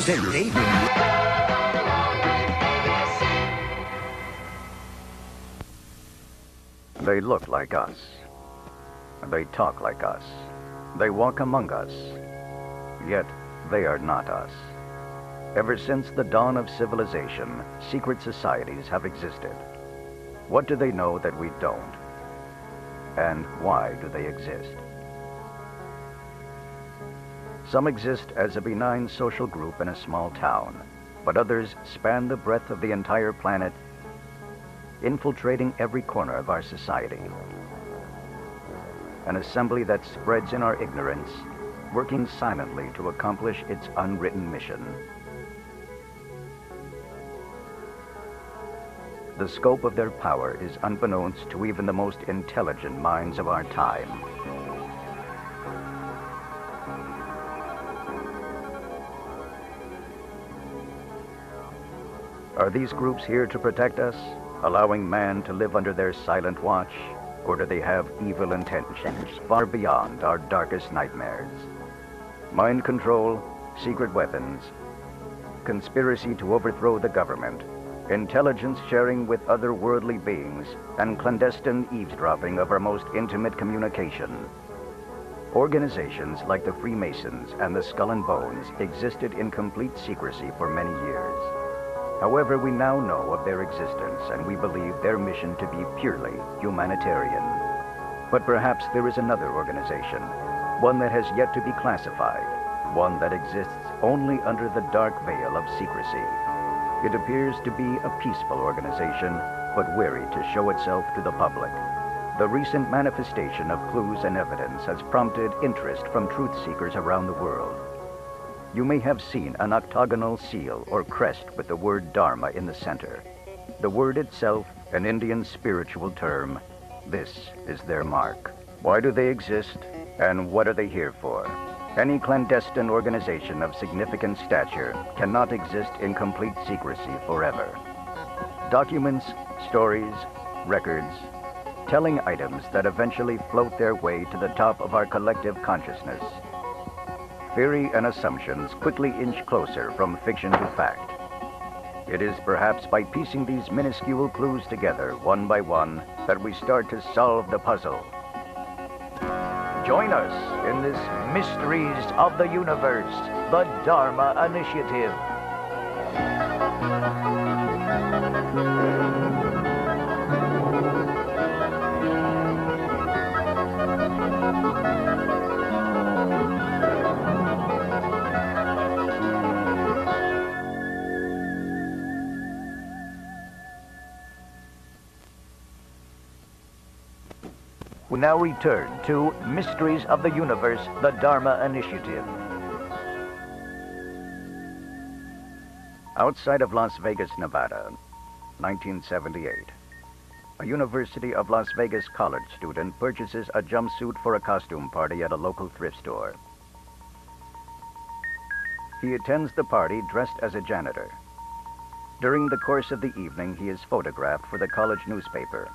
News at 8. They look like us. They talk like us. They walk among us. Yet they are not us. Ever since the dawn of civilization, secret societies have existed. What do they know that we don't? And why do they exist? Some exist as a benign social group in a small town, but others span the breadth of the entire planet, infiltrating every corner of our society. An assembly that spreads in our ignorance, working silently to accomplish its unwritten mission. The scope of their power is unbeknownst to even the most intelligent minds of our time. Are these groups here to protect us, allowing man to live under their silent watch, or do they have evil intentions far beyond our darkest nightmares? Mind control, secret weapons, conspiracy to overthrow the government, intelligence sharing with otherworldly beings, and clandestine eavesdropping of our most intimate communication. Organizations like the Freemasons and the Skull and Bones existed in complete secrecy for many years. However, we now know of their existence and we believe their mission to be purely humanitarian. But perhaps there is another organization, one that has yet to be classified, one that exists only under the dark veil of secrecy. It appears to be a peaceful organization, but wary to show itself to the public. The recent manifestation of clues and evidence has prompted interest from truth seekers around the world. You may have seen an octagonal seal or crest with the word Dharma in the center. The word itself, an Indian spiritual term, this is their mark. Why do they exist, and what are they here for? Any clandestine organization of significant stature cannot exist in complete secrecy forever. Documents, stories, records, telling items that eventually float their way to the top of our collective consciousness. Theory and assumptions quickly inch closer from fiction to fact. It is perhaps by piecing these minuscule clues together, one by one, that we start to solve the puzzle. Join us in this Mysteries of the Universe, the Dharma Initiative. We now return to Mysteries of the Universe, the Dharma Initiative. Outside of Las Vegas, Nevada, 1978. A University of Las Vegas college student purchases a jumpsuit for a costume party at a local thrift store. He attends the party dressed as a janitor. During the course of the evening, he is photographed for the college newspaper.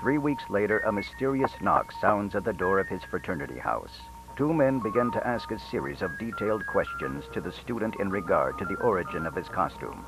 Three weeks later, a mysterious knock sounds at the door of his fraternity house. Two men begin to ask a series of detailed questions to the student in regard to the origin of his costume.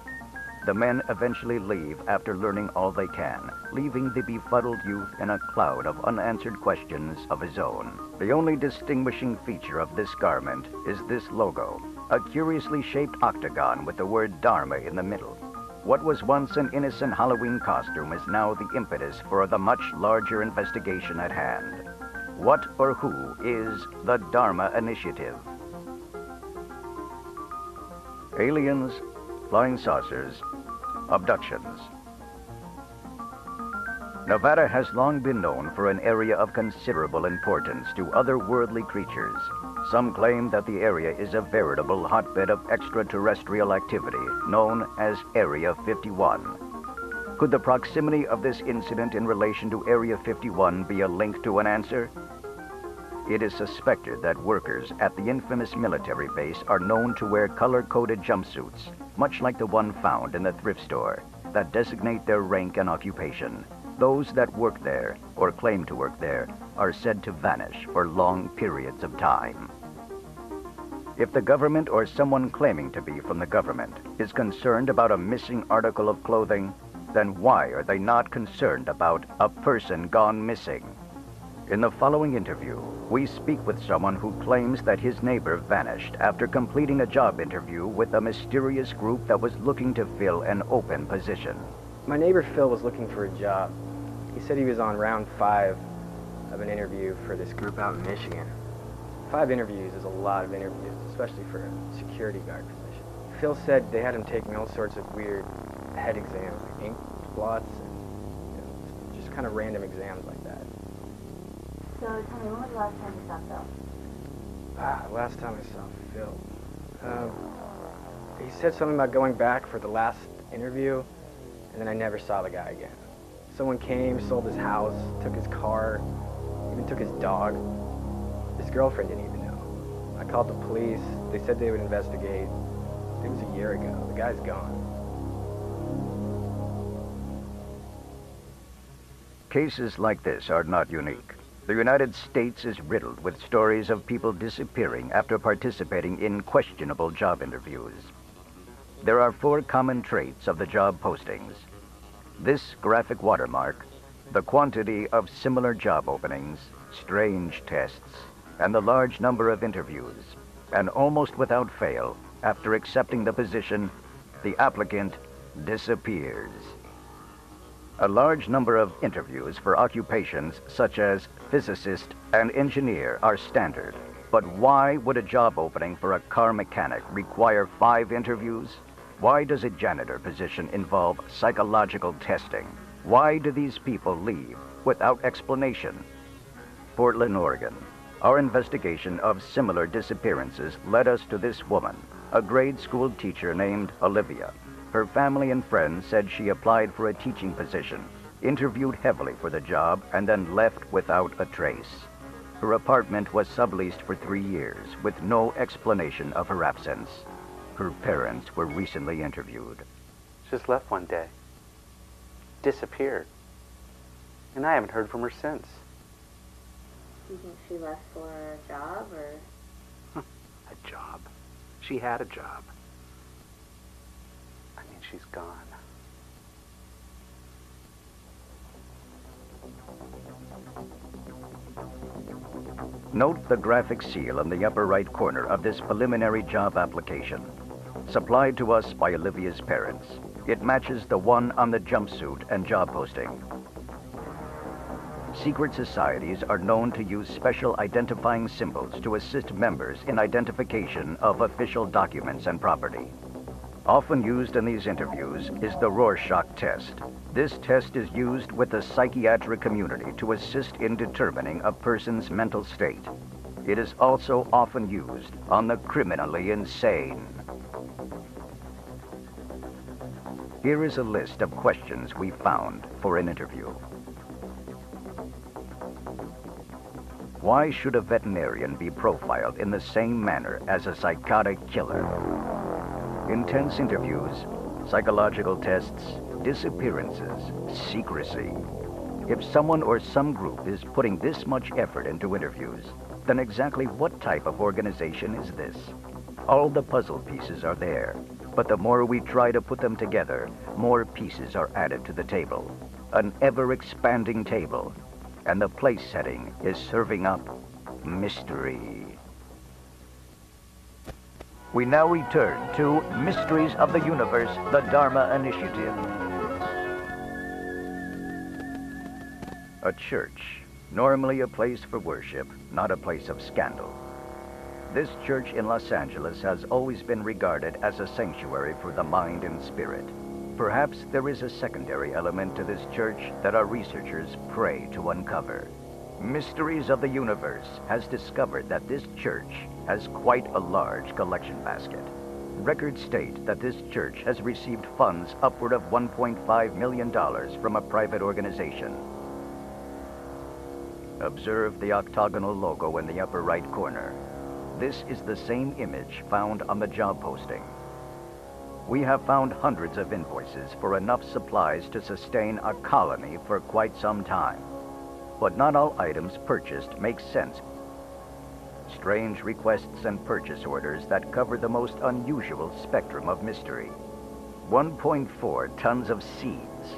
The men eventually leave after learning all they can, leaving the befuddled youth in a cloud of unanswered questions of his own. The only distinguishing feature of this garment is this logo, a curiously shaped octagon with the word Dharma in the middle. What was once an innocent Halloween costume is now the impetus for the much larger investigation at hand. What or who is the Dharma Initiative? Aliens, flying saucers, abductions. Nevada has long been known for an area of considerable importance to otherworldly creatures. Some claim that the area is a veritable hotbed of extraterrestrial activity known as Area 51. Could the proximity of this incident in relation to Area 51 be a link to an answer? It is suspected that workers at the infamous military base are known to wear color-coded jumpsuits, much like the one found in the thrift store, that designate their rank and occupation. Those that work there, or claim to work there, are said to vanish for long periods of time. If the government or someone claiming to be from the government is concerned about a missing article of clothing, then why are they not concerned about a person gone missing? In the following interview, we speak with someone who claims that his neighbor vanished after completing a job interview with a mysterious group that was looking to fill an open position. My neighbor Phil was looking for a job. He said he was on round five of an interview for this group out in Michigan. Five interviews is a lot of interviews, especially for a security guard position. Phil said they had him taking all sorts of weird head exams, like ink blots, and you know, just kind of random exams like that. So tell me, when was the last time you saw Phil? Ah, last time I saw Phil. Um, he said something about going back for the last interview, and then I never saw the guy again. Someone came, sold his house, took his car, even took his dog. His girlfriend didn't even know. I called the police. They said they would investigate. It was a year ago. The guy's gone. Cases like this are not unique. The United States is riddled with stories of people disappearing after participating in questionable job interviews. There are four common traits of the job postings. This graphic watermark, the quantity of similar job openings, strange tests, and the large number of interviews. And almost without fail, after accepting the position, the applicant disappears. A large number of interviews for occupations such as physicist and engineer are standard. But why would a job opening for a car mechanic require five interviews? Why does a janitor position involve psychological testing? Why do these people leave without explanation? Portland, Oregon. Our investigation of similar disappearances led us to this woman, a grade school teacher named Olivia. Her family and friends said she applied for a teaching position, interviewed heavily for the job, and then left without a trace. Her apartment was subleased for three years with no explanation of her absence. Her parents were recently interviewed. Just left one day. Disappeared. And I haven't heard from her since. Do you think she left for a job or? A job. She had a job. I mean, she's gone. Note the graphic seal in the upper right corner of this preliminary job application. Supplied to us by Olivia's parents. It matches the one on the jumpsuit and job posting. Secret societies are known to use special identifying symbols to assist members in identification of official documents and property. Often used in these interviews is the Rorschach test. This test is used with the psychiatric community to assist in determining a person's mental state. It is also often used on the criminally insane. Here is a list of questions we found for an interview. Why should a veterinarian be profiled in the same manner as a psychotic killer? Intense interviews, psychological tests, disappearances, secrecy. If someone or some group is putting this much effort into interviews, then exactly what type of organization is this? All the puzzle pieces are there, but the more we try to put them together, more pieces are added to the table. An ever-expanding table, and the place setting is serving up mystery. We now return to Mysteries of the Universe, the Dharma Initiative. A church, normally a place for worship, not a place of scandal. This church in Los Angeles has always been regarded as a sanctuary for the mind and spirit. Perhaps there is a secondary element to this church that our researchers pray to uncover. Mysteries of the Universe has discovered that this church has quite a large collection basket. Records state that this church has received funds upward of $1.5 million from a private organization. Observe the octagonal logo in the upper right corner. This is the same image found on the job posting. We have found hundreds of invoices for enough supplies to sustain a colony for quite some time. But not all items purchased make sense. strange requests and purchase orders that cover the most unusual spectrum of mystery. 1.4 tons of seeds,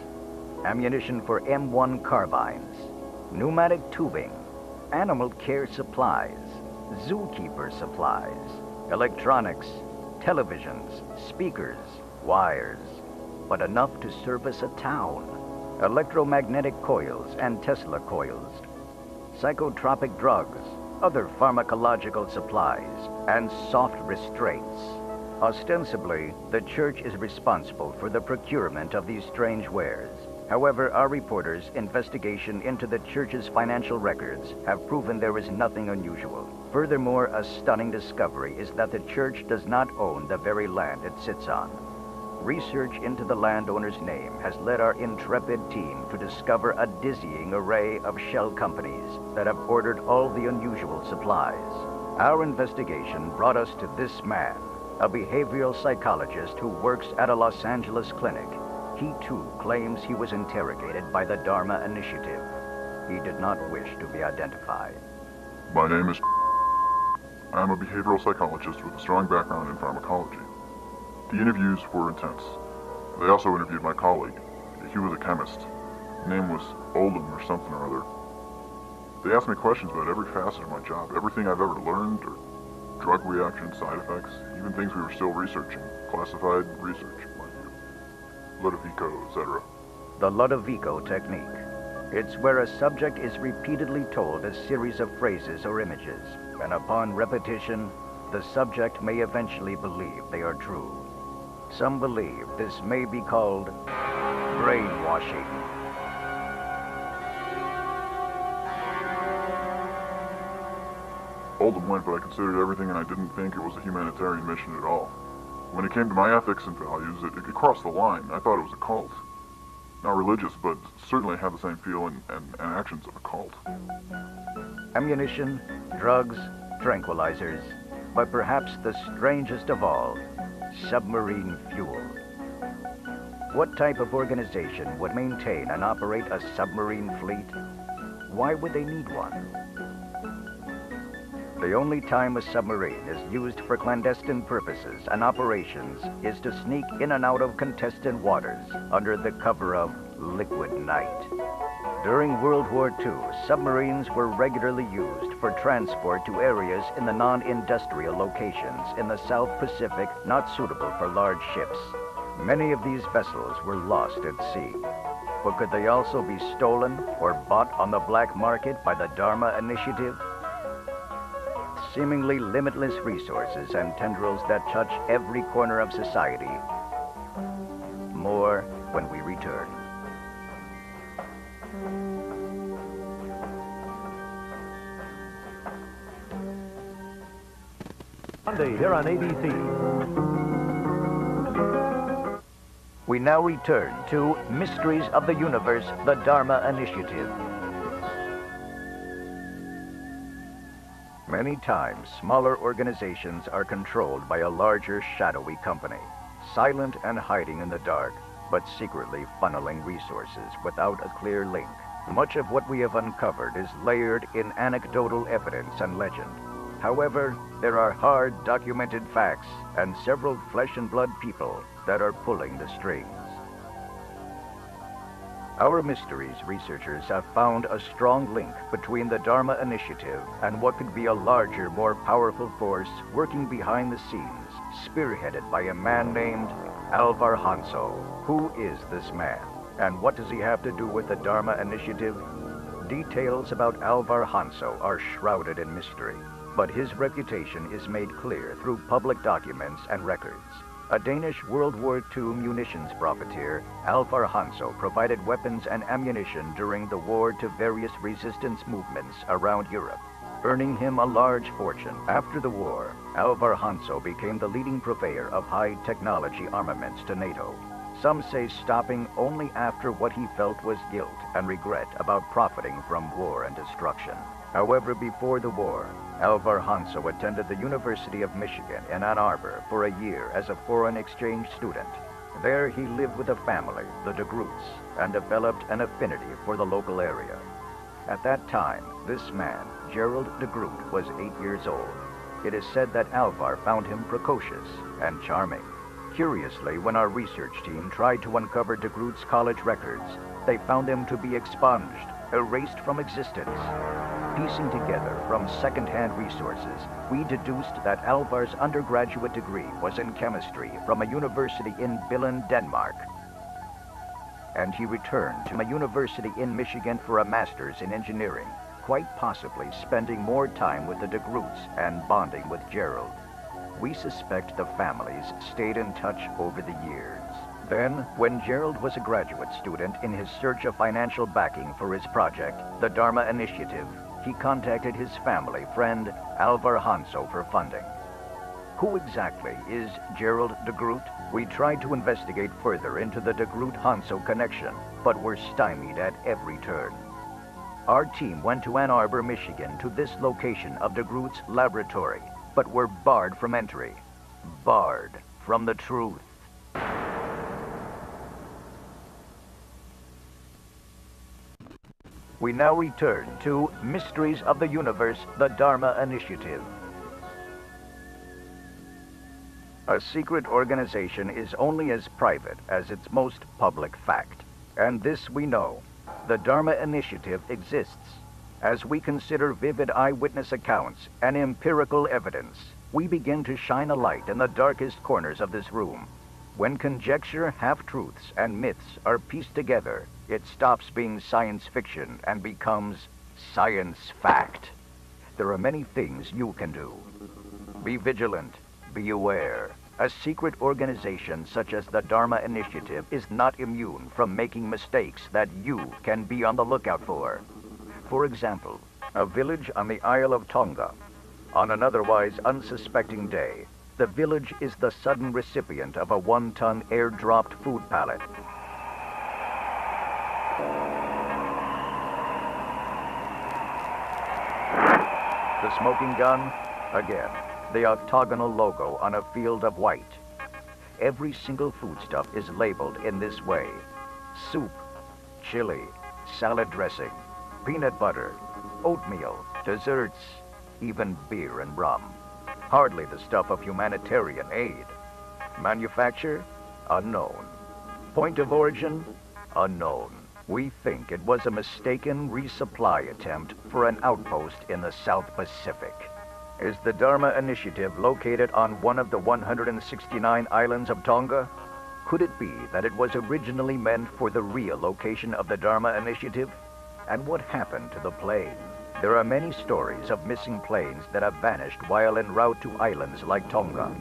ammunition for M1 carbines, pneumatic tubing, animal care supplies, zookeeper supplies, electronics, televisions, speakers, wires, but enough to service a town. Electromagnetic coils and Tesla coils, psychotropic drugs, other pharmacological supplies, and soft restraints. Ostensibly, the church is responsible for the procurement of these strange wares. However, our reporters' investigation into the church's financial records have proven there is nothing unusual. Furthermore, a stunning discovery is that the church does not own the very land it sits on. Research into the landowner's name has led our intrepid team to discover a dizzying array of shell companies that have ordered all the unusual supplies. Our investigation brought us to this man, a behavioral psychologist who works at a Los Angeles clinic. He too claims he was interrogated by the Dharma Initiative. He did not wish to be identified. My name is. I am a behavioral psychologist with a strong background in pharmacology. The interviews were intense. They also interviewed my colleague. He was a chemist. His name was Oldham or something or other. They asked me questions about every facet of my job, everything I've ever learned, or drug reactions, side effects, even things we were still researching, classified research, Ludovico, etc. The Ludovico technique. It's where a subject is repeatedly told a series of phrases or images, and upon repetition, the subject may eventually believe they are true. Some believe this may be called brainwashing. Oldham went, but I considered everything and I didn't think it was a humanitarian mission at all. When it came to my ethics and values, it, it crossed the line. I thought it was a cult. Not religious, but certainly had the same feel and, and, and actions of a cult. Ammunition, drugs, tranquilizers, but perhaps the strangest of all, submarine fuel. What type of organization would maintain and operate a submarine fleet? Why would they need one? The only time a submarine is used for clandestine purposes and operations is to sneak in and out of contested waters under the cover of liquid night. During World War II, submarines were regularly used for transport to areas in the non-industrial locations in the South Pacific not suitable for large ships. Many of these vessels were lost at sea. But could they also be stolen or bought on the black market by the Dharma Initiative? Seemingly limitless resources and tendrils that touch every corner of society. More when we return. Monday here on ABC. We now return to Mysteries of the Universe, the Dharma Initiative. Many times, smaller organizations are controlled by a larger, shadowy company, silent and hiding in the dark, but secretly funneling resources without a clear link. Much of what we have uncovered is layered in anecdotal evidence and legend. However, there are hard documented facts and several flesh and blood people that are pulling the strings. Our mysteries researchers have found a strong link between the Dharma Initiative and what could be a larger, more powerful force working behind the scenes, spearheaded by a man named Alvar Hanso. Who is this man? And what does he have to do with the Dharma Initiative? Details about Alvar Hanso are shrouded in mystery, but his reputation is made clear through public documents and records. A Danish World War II munitions profiteer, Alvar Hanso provided weapons and ammunition during the war to various resistance movements around Europe, earning him a large fortune. After the war, Alvar Hanso became the leading purveyor of high-technology armaments to NATO. Some say stopping only after what he felt was guilt and regret about profiting from war and destruction. However, before the war, Alvar Hanso attended the University of Michigan in Ann Arbor for a year as a foreign exchange student. There he lived with a family, the DeGroots, and developed an affinity for the local area. At that time, this man, Gerald de Groot, was eight years old. It is said that Alvar found him precocious and charming. Curiously, when our research team tried to uncover de Groot's college records, they found them to be expunged, erased from existence. Piecing together from second-hand resources, we deduced that Alvar's undergraduate degree was in chemistry from a university in Billund, Denmark. And he returned to a university in Michigan for a master's in engineering, quite possibly spending more time with the de Groots and bonding with Gerald. We suspect the families stayed in touch over the years. Then, when Gerald was a graduate student in his search of financial backing for his project, the Dharma Initiative, he contacted his family friend Alvar Hanso for funding. Who exactly is Gerald de Groot? We tried to investigate further into the de Groot-Hanso connection, but were stymied at every turn. Our team went to Ann Arbor, Michigan to this location of de Groot's laboratory, but were barred from entry. Barred from the truth. We now return to Mysteries of the Universe, the Dharma Initiative. A secret organization is only as private as its most public fact. And this we know. The Dharma Initiative exists. As we consider vivid eyewitness accounts and empirical evidence, we begin to shine a light in the darkest corners of this room. When conjecture, half-truths, and myths are pieced together, it stops being science fiction and becomes science fact. There are many things you can do. Be vigilant. Be aware. A secret organization such as the Dharma Initiative is not immune from making mistakes that you can be on the lookout for. For example, a village on the Isle of Tonga. On an otherwise unsuspecting day, the village is the sudden recipient of a one-ton air-dropped food pallet. The smoking gun, again, the octagonal logo on a field of white. Every single foodstuff is labeled in this way. Soup, chili, salad dressing, peanut butter, oatmeal, desserts, even beer and rum. Hardly the stuff of humanitarian aid. Manufacture? Unknown. Point of origin? Unknown. We think it was a mistaken resupply attempt for an outpost in the South Pacific. Is the Dharma Initiative located on one of the 169 islands of Tonga? Could it be that it was originally meant for the real location of the Dharma Initiative? And what happened to the plane? There are many stories of missing planes that have vanished while en route to islands like Tonga,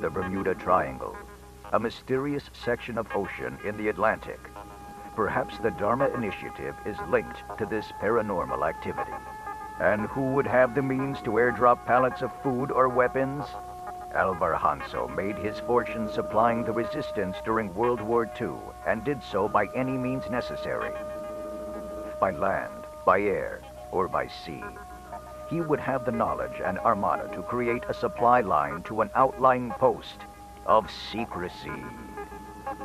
the Bermuda Triangle, a mysterious section of ocean in the Atlantic. Perhaps the Dharma Initiative is linked to this paranormal activity. And who would have the means to airdrop pallets of food or weapons? Alvar Hanso made his fortune supplying the resistance during World War II and did so by any means necessary. By land, by air, or by sea. He would have the knowledge and armada to create a supply line to an outlying post of secrecy.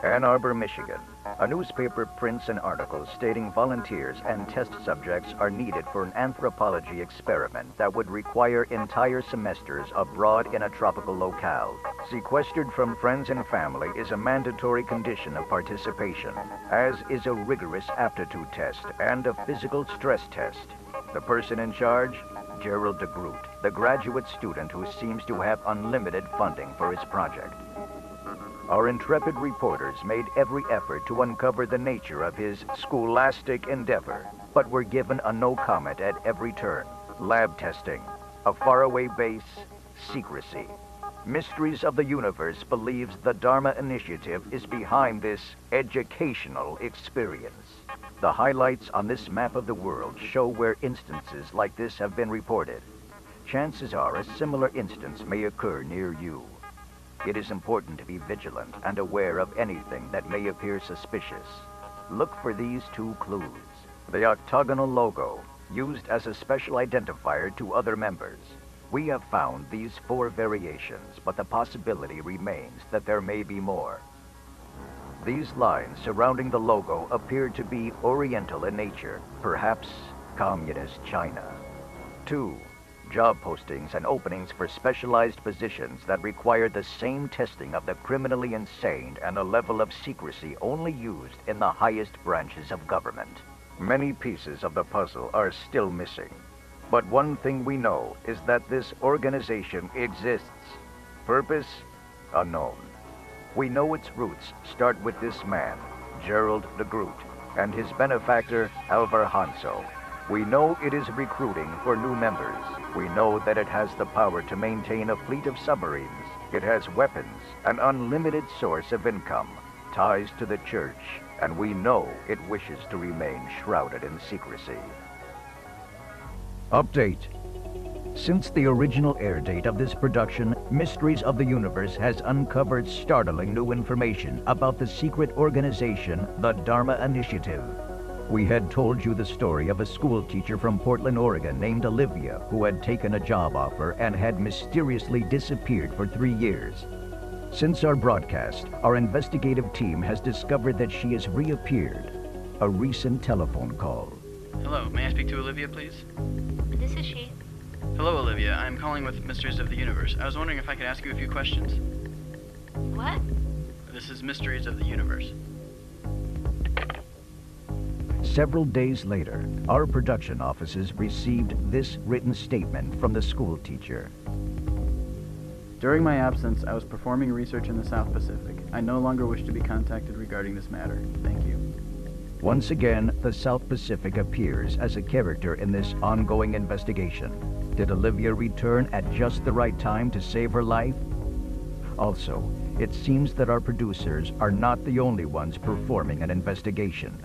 Ann Arbor, Michigan. A newspaper prints an article stating volunteers and test subjects are needed for an anthropology experiment that would require entire semesters abroad in a tropical locale. Sequestered from friends and family is a mandatory condition of participation, as is a rigorous aptitude test and a physical stress test. The person in charge? Gerald de Groot, the graduate student who seems to have unlimited funding for his project. Our intrepid reporters made every effort to uncover the nature of his scholastic endeavor, but were given a no comment at every turn. Lab testing, a faraway base, secrecy. Mysteries of the Universe believes the Dharma Initiative is behind this educational experience. The highlights on this map of the world show where instances like this have been reported. Chances are a similar instance may occur near you. It is important to be vigilant and aware of anything that may appear suspicious. Look for these two clues. The octagonal logo, used as a special identifier to other members. We have found these four variations, but the possibility remains that there may be more. These lines surrounding the logo appear to be oriental in nature, perhaps communist China. Two, job postings and openings for specialized positions that require the same testing of the criminally insane and a level of secrecy only used in the highest branches of government. Many pieces of the puzzle are still missing. But one thing we know is that this organization exists. Purpose? Unknown. We know its roots start with this man, Gerald de Groot, and his benefactor, Alvar Hanso. We know it is recruiting for new members. We know that it has the power to maintain a fleet of submarines. It has weapons, an unlimited source of income, ties to the church, and we know it wishes to remain shrouded in secrecy. Update. Since the original air date of this production, Mysteries of the Universe has uncovered startling new information about the secret organization, the Dharma Initiative. We had told you the story of a school teacher from Portland, Oregon named Olivia who had taken a job offer and had mysteriously disappeared for three years. Since our broadcast, our investigative team has discovered that she has reappeared. A recent telephone call. Hello, may I speak to Olivia, please? This is she. Hello, Olivia. I'm calling with Mysteries of the Universe. I was wondering if I could ask you a few questions. What? This is Mysteries of the Universe. Several days later, our production offices received this written statement from the school teacher. During my absence, I was performing research in the South Pacific. I no longer wish to be contacted regarding this matter. Thank you. Once again, the South Pacific appears as a character in this ongoing investigation. Did Olivia return at just the right time to save her life? Also, it seems that our producers are not the only ones performing an investigation.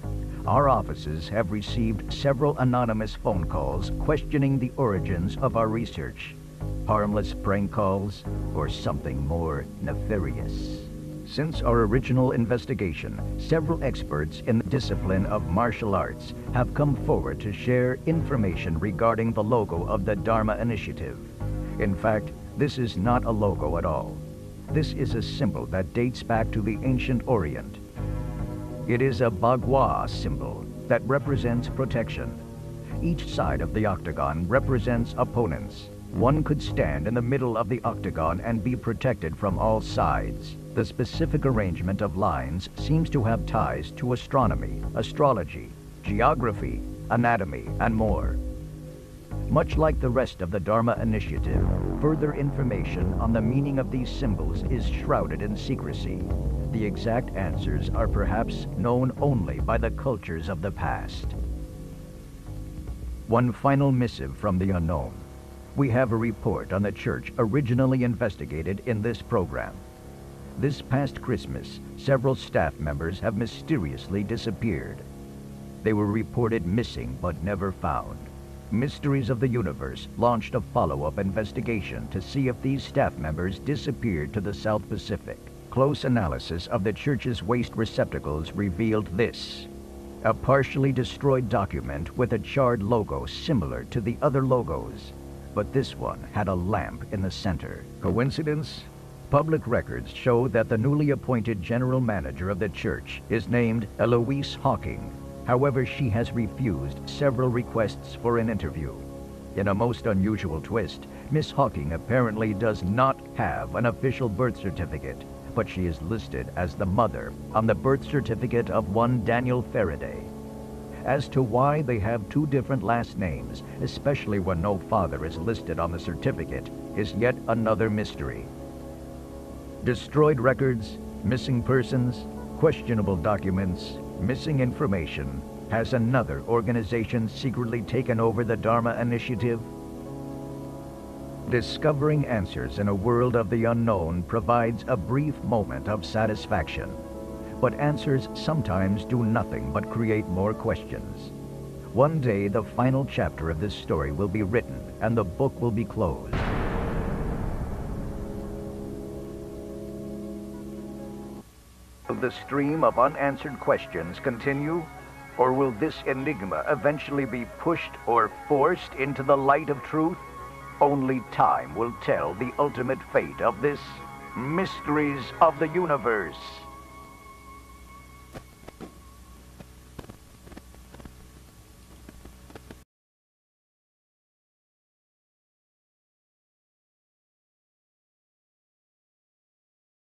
Our offices have received several anonymous phone calls questioning the origins of our research. Harmless prank calls or something more nefarious. Since our original investigation, several experts in the discipline of martial arts have come forward to share information regarding the logo of the Dharma Initiative. In fact, this is not a logo at all. This is a symbol that dates back to the ancient Orient. It is a Bagua symbol that represents protection. Each side of the octagon represents opponents. One could stand in the middle of the octagon and be protected from all sides. The specific arrangement of lines seems to have ties to astronomy, astrology, geography, anatomy, and more. Much like the rest of the Dharma Initiative, further information on the meaning of these symbols is shrouded in secrecy. The exact answers are perhaps known only by the cultures of the past. One final missive from the unknown. We have a report on the church originally investigated in this program. This past Christmas, several staff members have mysteriously disappeared. They were reported missing but never found. Mysteries of the Universe launched a follow-up investigation to see if these staff members disappeared to the South Pacific. Close analysis of the church's waste receptacles revealed this. A partially destroyed document with a charred logo similar to the other logos. But this one had a lamp in the center. Coincidence? Public records show that the newly appointed general manager of the church is named Eloise Hawking. However, she has refused several requests for an interview. In a most unusual twist, Miss Hawking apparently does not have an official birth certificate, but she is listed as the mother on the birth certificate of one Daniel Faraday. As to why they have two different last names, especially when no father is listed on the certificate, is yet another mystery. Destroyed records, missing persons, questionable documents, missing information. Has another organization secretly taken over the Dharma Initiative? Discovering answers in a world of the unknown provides a brief moment of satisfaction. But answers sometimes do nothing but create more questions. One day, the final chapter of this story will be written and the book will be closed. Will the stream of unanswered questions continue? Or will this enigma eventually be pushed or forced into the light of truth? Only time will tell the ultimate fate of this Mysteries of the Universe.